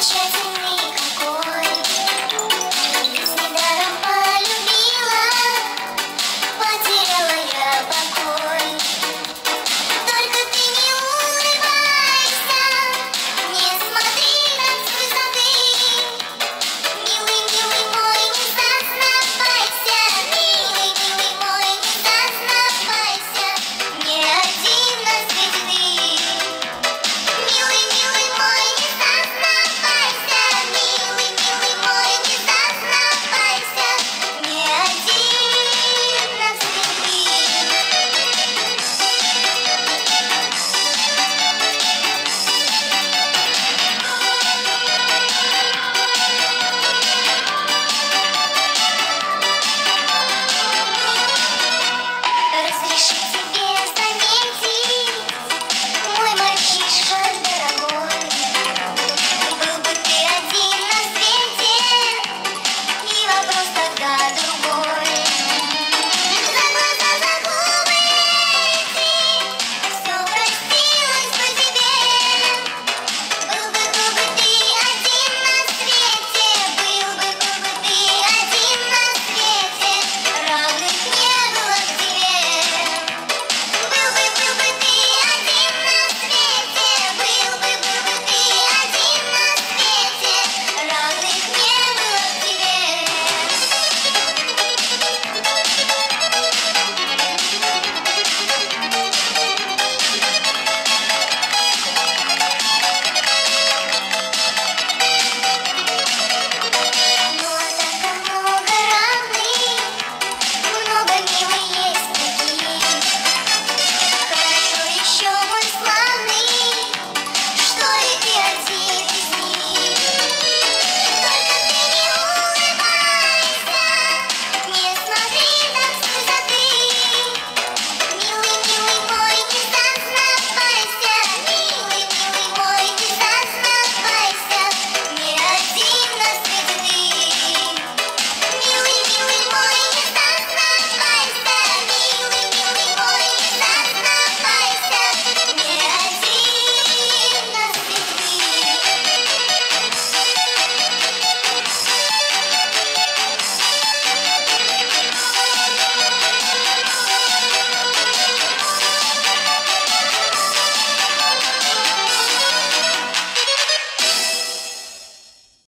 check.